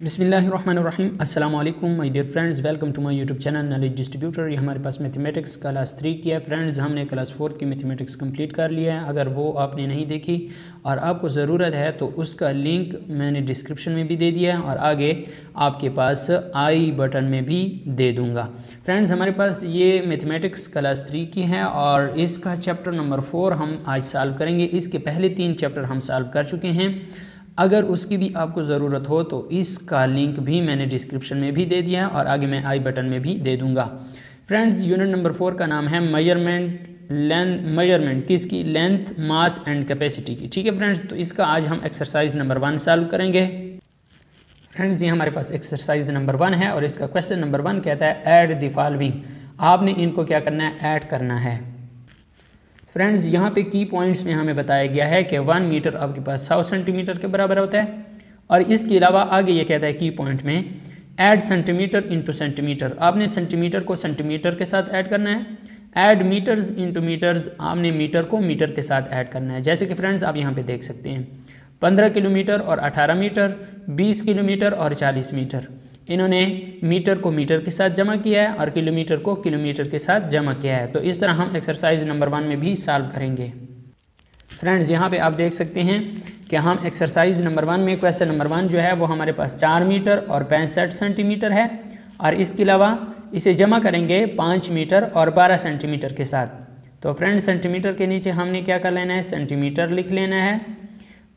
बिसमीम अल्लाम my dear friends welcome to my YouTube channel knowledge distributor ये हमारे पास mathematics class three की है। फ्रेंड्स हमने क्लास फोर्थ की मैथमेटिक्स कंप्लीट कर लिया है। अगर वो आपने नहीं देखी और आपको ज़रूरत है तो उसका लिंक मैंने डिस्क्रिप्शन में भी दे दिया है और आगे आपके पास आई बटन में भी दे दूँगा। फ्रेंड्स हमारे पास ये मैथमेटिक्स क्लास थ्री की है और इसका चैप्टर नंबर फोर हम आज सॉल्व करेंगे। इसके पहले तीन चैप्टर हम सॉल्व कर चुके हैं। अगर उसकी भी आपको ज़रूरत हो तो इसका लिंक भी मैंने डिस्क्रिप्शन में भी दे दिया है और आगे मैं आई बटन में भी दे दूँगा। फ्रेंड्स, यूनिट नंबर फोर का नाम है मेज़रमेंट लेंथ मेज़रमेंट किसकी? लेंथ मास एंड कैपेसिटी की। ठीक है फ्रेंड्स तो इसका आज हम एक्सरसाइज नंबर वन सॉल्व करेंगे। फ्रेंड्स, ये हमारे पास एक्सरसाइज नंबर वन है और इसका क्वेश्चन नंबर वन कहता है ऐड द फॉलोइंग आपने इनको क्या करना है? ऐड करना है। फ्रेंड्स यहाँ पे की पॉइंट्स में हमें बताया गया है कि वन मीटर आपके पास सौ सेंटीमीटर के बराबर होता है और इसके अलावा आगे ये कहता है की पॉइंट में ऐड सेंटीमीटर इंटू सेंटीमीटर आपने सेंटीमीटर को सेंटीमीटर के साथ ऐड करना है। ऐड मीटर्स इंटू मीटर्स आपने मीटर को मीटर के साथ ऐड करना है। जैसे कि फ्रेंड्स आप यहाँ पे देख सकते हैं। पंद्रह किलोमीटर और अठारह मीटर, बीस किलोमीटर और चालीस मीटर। इन्होंने मीटर को मीटर के साथ जमा किया है और किलोमीटर को किलोमीटर के साथ जमा किया है। तो इस तरह हम एक्सरसाइज नंबर वन में भी सॉल्व करेंगे। फ्रेंड्स यहाँ पे आप देख सकते हैं कि हम एक्सरसाइज नंबर वन में क्वेश्चन नंबर वन जो है वो हमारे पास चार मीटर और पैंसठ सेंटीमीटर है और इसके अलावा इसे जमा करेंगे पाँच मीटर और बारह सेंटीमीटर के साथ। तो फ्रेंड सेंटीमीटर के नीचे हमने क्या कर लेना है? सेंटीमीटर लिख लेना है।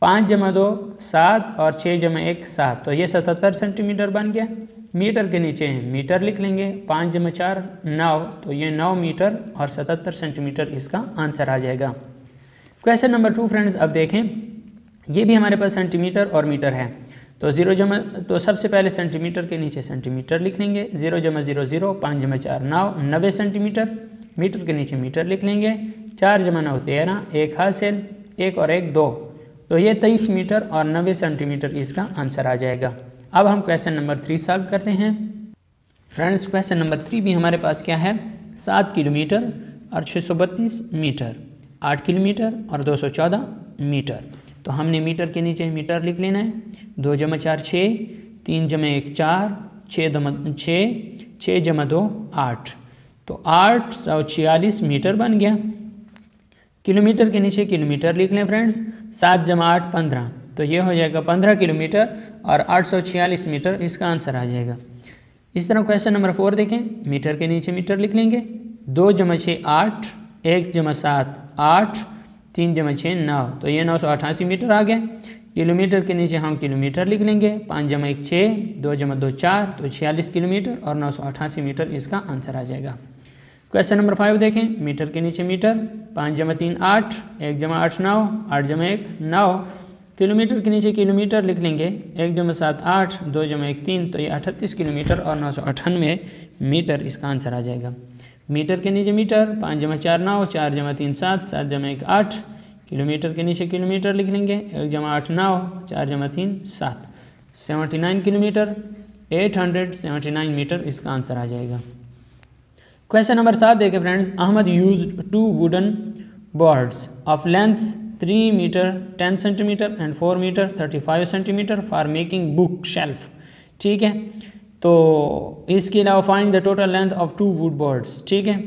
पाँच जमा दो, सात और छः जमा एक, सात। तो ये सतहत्तर सेंटीमीटर बन गया। मीटर के नीचे मीटर लिख लेंगे। पाँच जमा चार, नौ। तो ये नौ मीटर और सतहत्तर सेंटीमीटर इसका आंसर आ जाएगा। क्वेश्चन नंबर टू फ्रेंड्स, अब देखें। ये भी हमारे पास सेंटीमीटर और मीटर है। तो ज़ीरो जमा तो सबसे पहले सेंटीमीटर के नीचे सेंटीमीटर लिख लेंगे। ज़ीरो जमा ज़ीरो ज़ीरो, पाँच जमा चार नौ, नब्बे सेंटीमीटर। मीटर के नीचे मीटर लिख लेंगे। चार जमा नौ तेरह, एक हासिल एक और एक दो। तो ये तेईस मीटर और नब्बे सेंटीमीटर इसका आंसर आ जाएगा। अब हम क्वेश्चन नंबर थ्री सॉल्व करते हैं। फ्रेंड्स क्वेश्चन नंबर थ्री भी हमारे पास क्या है? सात किलोमीटर और छः सौ बत्तीस मीटर, आठ किलोमीटर और दो सौ चौदह मीटर। तो हमने मीटर के नीचे मीटर लिख लेना है। दो जमा चार छः तीन जमा एक चार छः दमा छः छः जमा दो आठ। तो आठ सौ छियालीस मीटर बन गया। किलोमीटर के नीचे किलोमीटर लिख लें फ्रेंड्स, सात जमा आठ पंद्रह। तो ये हो जाएगा पंद्रह किलोमीटर और आठ सौ छियालीस मीटर, इसका आंसर आ जाएगा। इस तरह क्वेश्चन नंबर फोर देखें, मीटर के नीचे मीटर लिख लेंगे। दो जमा छः आठ, एक जमा सात आठ, तीन जमा छः नौ। तो ये नौ सौ अठासी मीटर आ गया। किलोमीटर के नीचे हम किलोमीटर लिख लेंगे। पाँच जमा एक छः, दो जमा दो चार तो छियालीस किलोमीटर और नौ सौ अठासी मीटर, इसका आंसर आ जाएगा। क्वेश्चन नंबर फाइव देखें। मीटर के नीचे मीटर, पाँच जमा तीन आठ, एक जमा आठ नौ, आठ जमा एक नौ। किलोमीटर के नीचे किलोमीटर लिख लेंगे। एक जमा सात आठ, दो जमा एक तीन तो ये अठतीस किलोमीटर और नौ सौ अठानवे मीटर इसका आंसर आ जाएगा। मीटर के नीचे मीटर, पाँच जमा चार नौ, चार जमा तीन सात सात जमा एक आठ। किलोमीटर के नीचे किलोमीटर लिख लेंगे। एक जमा आठ नौ, चार जमा तीन सात। Seventy nine kilometre, eight hundred seventy nine metre इसका आंसर आ जाएगा। क्वेश्चन नंबर सात देखे friends Ahmed use two wooden boards of length three metre ten centimetre and four metre thirty five centimetre for making book shelf ठीक है? तो इसके अलावा find the total length of two wood boards ठीक है?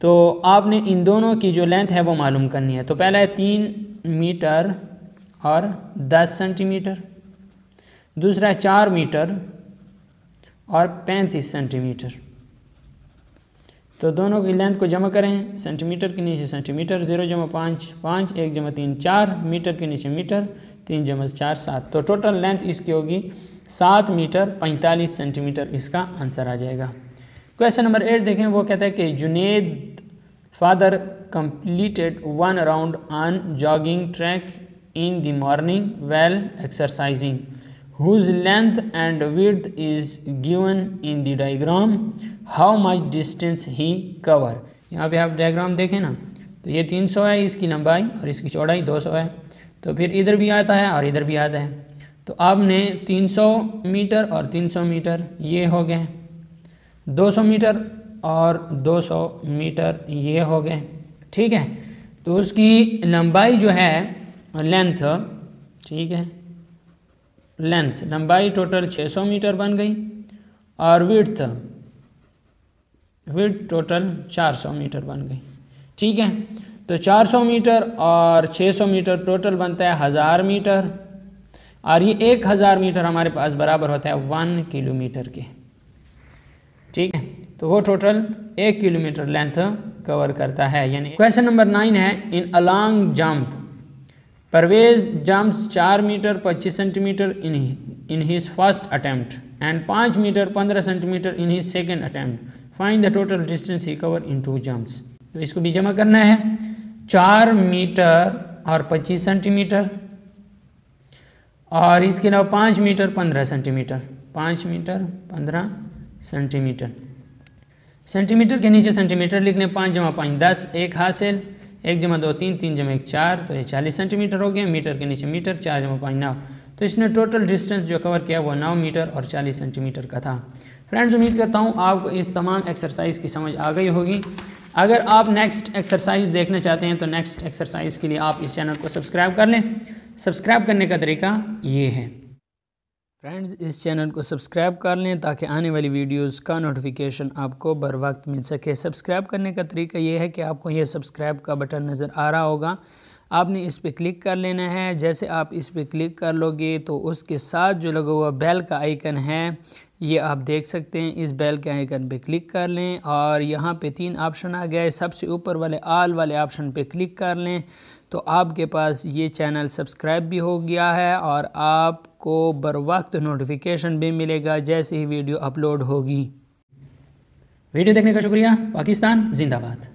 तो आपने इन दोनों की जो लेंथ है वो मालूम करनी है। तो पहला है तीन मीटर और दस सेंटीमीटर दूसरा है चार मीटर और पैंतीस सेंटीमीटर तो दोनों की लेंथ को जमा करें सेंटीमीटर के नीचे सेंटीमीटर ज़ीरो जमा पाँच पाँच, एक जमा तीन, चार मीटर के नीचे मीटर तीन जमा चार, सात। तो टोटल लेंथ इसकी होगी सात मीटर पैंतालीस सेंटीमीटर इसका आंसर आ जाएगा। क्वेश्चन नंबर एट देखें, वो कहता है कि Junaid father completed one round on jogging track in the morning well exercising whose length and width is given in the diagram. How much distance he cover यहाँ पे आप डायग्राम देखें ना तो ये 300 है, इसकी लंबाई और इसकी चौड़ाई 200 है। तो फिर इधर भी आता है और इधर भी आता है। तो आपने 300 मीटर और 300 मीटर, ये हो गए। 200 मीटर और 200 मीटर, ये हो गए। ठीक है? तो उसकी लंबाई जो है लेंथ ठीक है? लेंथ लंबाई टोटल 600 मीटर बन गई। और विड्थ विड्थ टोटल 400 मीटर बन गई। ठीक है? तो 400 मीटर और 600 मीटर टोटल बनता है हज़ार मीटर। और ये एक हज़ार मीटर हमारे पास बराबर होता है वन किलोमीटर के। ठीक है? तो वो टोटल एक किलोमीटर लेंथ कवर करता है। यानी क्वेश्चन नंबर नाइन है in a long jump Parvez jumps चार मीटर, पच्चीस centimetre in in his first attempt and पाँच मीटर, पंद्रह centimetre in his second attempt find the total distance he cover in two jumps तो इसको भी जमा करना है। चार मीटर और पच्चीस सेंटीमीटर और इसके अलावा पाँच मीटर, पंद्रह सेंटीमीटर पाँच मीटर, पंद्रह सेंटीमीटर सेंटीमीटर के नीचे सेंटीमीटर लिखने पाँच जमा पाँच, दस, एक हासिल। एक जमा दो, तीन तीन जमा एक, चार। तो ये चालीस सेंटीमीटर हो गया। मीटर के नीचे मीटर चार जमा पाँच, नौ। तो इसने टोटल डिस्टेंस जो कवर किया वो नौ मीटर और चालीस सेंटीमीटर का था। फ्रेंड्स उम्मीद करता हूँ आपको इस तमाम एक्सरसाइज की समझ आ गई होगी। अगर आप नेक्स्ट एक्सरसाइज देखना चाहते हैं तो नेक्स्ट एक्सरसाइज के लिए आप इस चैनल को सब्सक्राइब कर लें। सब्सक्राइब करने का तरीका ये है। फ्रेंड्स इस चैनल को सब्सक्राइब कर लें ताकि आने वाली वीडियोस का नोटिफिकेशन आपको बर वक्त मिल सके। सब्सक्राइब करने का तरीका ये है कि आपको ये सब्सक्राइब का बटन नज़र आ रहा होगा। आपने इस पर क्लिक कर लेना है। जैसे आप इस पर क्लिक कर लोगे तो उसके साथ जो लगा हुआ बेल का आइकन है, ये आप देख सकते हैं। इस बेल के आइकन पे क्लिक कर लें और यहाँ पे तीन ऑप्शन आ गए सबसे ऊपर वाले आल वाले ऑप्शन पे क्लिक कर लें। तो आपके पास ये चैनल सब्सक्राइब भी हो गया है और आपको बर वक्त नोटिफिकेशन भी मिलेगा जैसे ही वीडियो अपलोड होगी। वीडियो देखने का शुक्रिया। पाकिस्तान, जिंदाबाद।